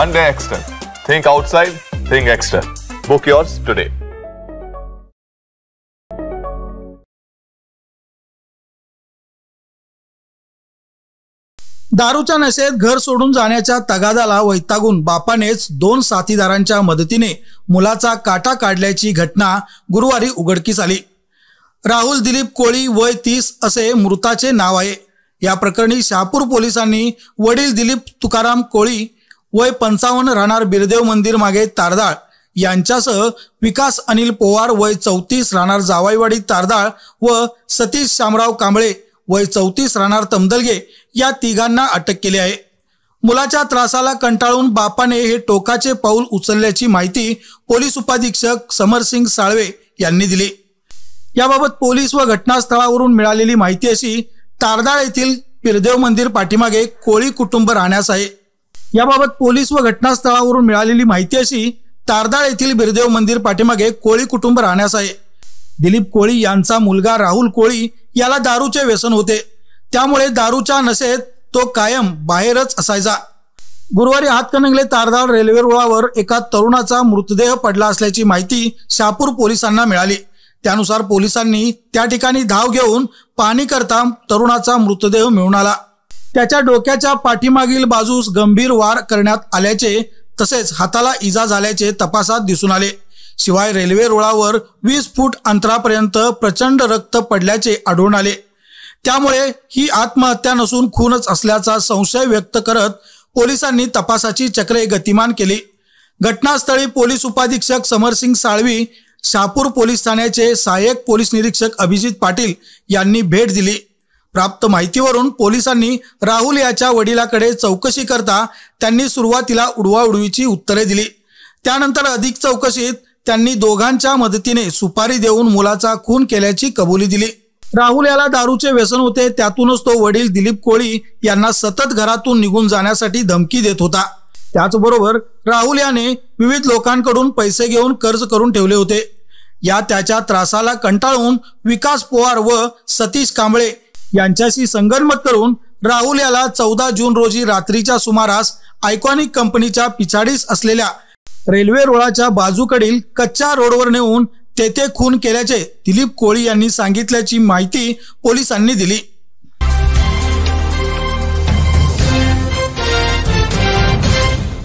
Hyundai Extend. Think outside, think extra. Book yours today. दारूच्या नशेत घर सोडून जाण्याच्या तगादाला वैतागून बापानेच दोन साथीदारांच्या मदतीने मुलाचा काटा काढल्याची घटना गुरुवारी उघडकीस आली राहुल दिलीप कोळी वय तीस असे मृताचे नाव आहे या प्रकरणी शहापूर पोलिसांनी वडील दिलीप तुकाराम कोळी वय पंचावन्न राहणार बिरदेव मंदिर मागे तारदाळ. यांच्यासह विकास अनिल पोवार वय चौतीस राहणार जावाईवाडी तारदाळ व सतीश शामराव कांबळे वय चौतीस राहणार तमदलगे या तिघांना अटक केली आहे. मुलाच्या त्रासाला कंटाळून बापाने हे टोकाचे पाऊल उचलल्याची माहिती पोलीस उपाधीक्षक समरसिंग साळवे यांनी दिली. याबाबत पोलीस व घटनास्थळावरून मिळालेली माहिती अशी तारदाळ येथील पिरदेव मंदिर पाठीमागे कोळी कुटुंब राहण्यास आहे. याबाबत पोलीस व घटनास्थळावरून मिळालेली माहिती अशी तारदाळ येथील बिरदेव मंदिर पाठीमागे कोळी कुटुंब राहण्यास आहे. दिलीप कोळी यांचा मुलगा राहुल कोळी याला दारूचे व्यसन होते. त्यामुळे दारूच्या नशेत तो कायम बाहेरच असायचा. गुरुवारी हातकणंगले तारदाळ रेल्वे रुळावर एका तरुणाचा मृतदेह पडला असल्याची माहिती शहापूर पोलिसांना मिळाली. त्यानुसार पोलिसांनी त्या ठिकाणी धाव घेऊन पाणी करता तरुणाचा मृतदेह मिळून आला. त्याच्या डोक्याच्या पाठीमागील बाजूस गंभीर वार करण्यात आल्याचे तसेच हाताला इजा झाल्याचे तपासात दिसून आले. शिवाय रेल्वे रुळावर वीस फूट अंतरापर्यंत प्रचंड रक्त पडल्याचे आढळून आले. त्यामुळे ही आत्महत्या नसून खूनच असल्याचा संशय व्यक्त करत पोलिसांनी तपासाची चक्रे गतिमान केली. घटनास्थळी पोलीस उपाधीक्षक समरसिंग साळवी शहापूर पोलीस ठाण्याचे सहाय्यक पोलीस निरीक्षक अभिजित पाटील यांनी भेट दिली. प्राप्त माहितीवरून पोलिसांनी राहुल याच्या वडिलाकडे चौकशी करता त्यांनी सुरुवातीला उडवाउडवीची उत्तरे दिली. त्यानंतर अधिक चौकशीत त्यांनी दोघांच्या मदतीने सुपारी देऊन मुलाचा खून केल्याची कबुली दिली. राहुल याला दारूचे व्यसन होते त्यातूनच तो वडील दिलीप कोळी यांना सतत घरातून निघून जाण्यासाठी धमकी देत होता. त्याचबरोबर राहुल याने विविध लोकांकडून पैसे घेऊन कर्ज करून ठेवले होते. या त्याच्या त्रासाला कंटाळून विकास पोवार व सतीश कांबळे यांच्याशी संगनमत करून राहुल याला चौदा जून रोजी रात्रीच्या सुमारास आयकॉनिक कंपनीच्या पिछाडीस असलेल्या रेल्वे रुळाच्या बाजूकडील कच्च्या रोडवर नेऊन तेथे खून केल्याचे दिलीप कोळी यांनी सांगितल्याची माहिती पोलिसांनी दिली.